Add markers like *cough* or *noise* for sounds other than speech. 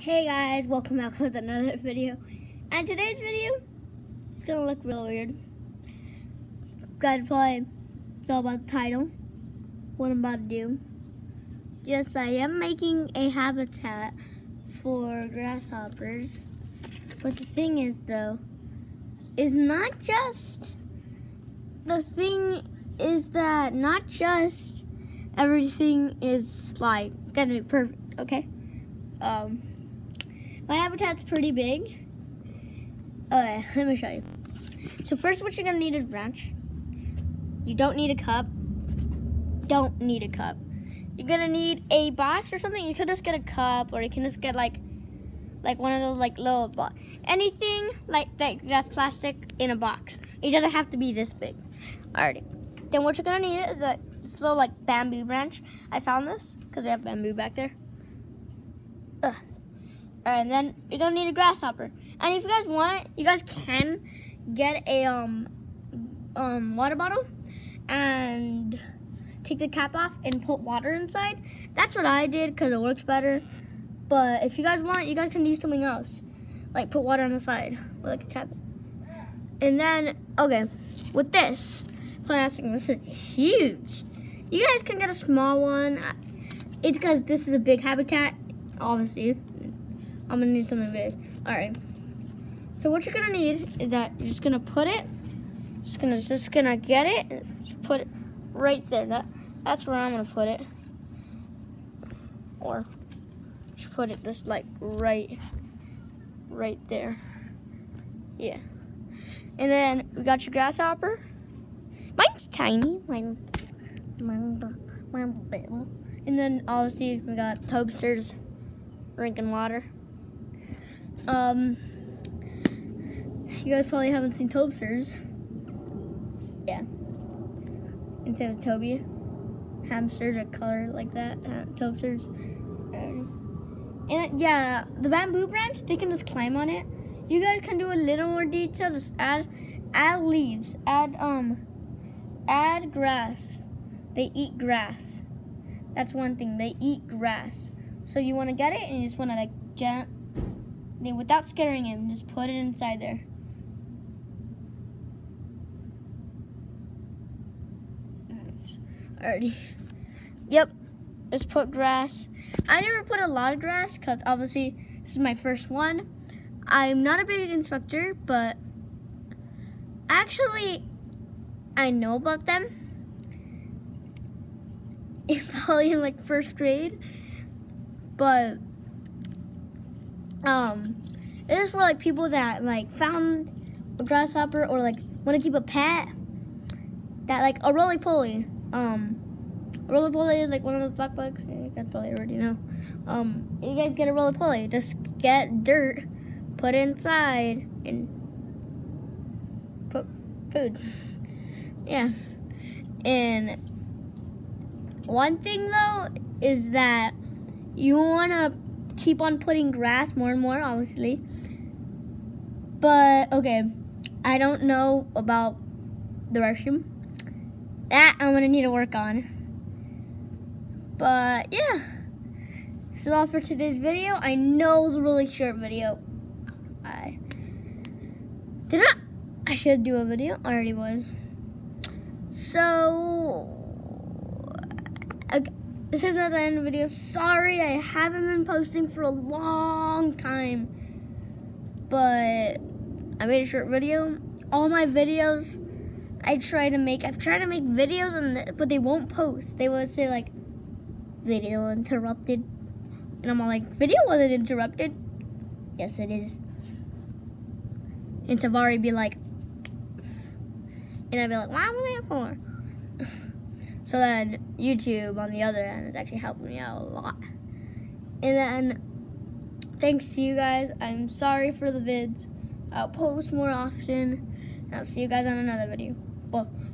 Hey guys, welcome back with another video. And today's video is gonna look real weird. Guys probably know about the title, what I'm about to do. Yes, I am making a habitat for grasshoppers. But the thing is though, is not just the thing is that not just everything is like gonna be perfect, okay? Um my habitat's pretty big. Okay, let me show you. So first what you're gonna need is branch. You don't need a cup. Don't need a cup. You're gonna need a box or something. You could just get a cup or you can just get like like one of those like little bo- anything like that that's plastic in a box. It doesn't have to be this big. Alrighty. Then what you're gonna need is a this little like bamboo branch. I found this because we have bamboo back there. And then you don't need a grasshopper. And if you guys want, you guys can get a um um water bottle and take the cap off and put water inside. That's what I did because it works better. But if you guys want, you guys can use something else, like put water on the side with like a cap. And then okay, with this plastic, this is huge. You guys can get a small one. It's because this is a big habitat, obviously. I'm gonna need something big. All right. So what you're gonna need is that you're just gonna put it, just gonna just gonna get it, put it right there. That that's where I'm gonna put it, or just put it just like right, right there. Yeah. And then we got your grasshopper. Mine's tiny. Mine, mine, mine. And then obviously we got toasters drinking water. Um, you guys probably haven't seen Tobsters. Yeah. Instead of Toby. Hamsters are colored like that. Uh, Tobsters. and yeah, the bamboo branch, they can just climb on it. You guys can do a little more detail. Just add, add leaves. Add um, add grass. They eat grass. That's one thing. They eat grass. So you want to get it and you just want to like jump then without scaring him, just put it inside there. Alrighty. Yep. Just put grass. I never put a lot of grass because obviously this is my first one. I'm not a big inspector, but actually I know about them. *laughs* Probably in like first grade. But um, it is for like people that like found a grasshopper or like want to keep a pet. That like a roly poly. Um, roly poly is like one of those black bugs. You guys probably already know. Um, you guys get a roly poly. Just get dirt, put inside, and put food. yeah. And one thing though is that you wanna keep on putting grass more and more, obviously. But, okay, I don't know about the restroom. That I'm going to need to work on. But, yeah. This is all for today's video. I know it was a really short video. I did not. I should do a video. I already was. So, okay this is not the end of the video. Sorry, I haven't been posting for a long time. But I made a short video. All my videos I try to make, I've tried to make videos, and but they won't post. They will say like, video interrupted. And I'm all like, video wasn't interrupted. Yes, it is. And Savari be like, and I'd be like, why am I for? So then YouTube on the other end is actually helping me out a lot. And then thanks to you guys, I'm sorry for the vids. I'll post more often. I'll see you guys on another video. Bye.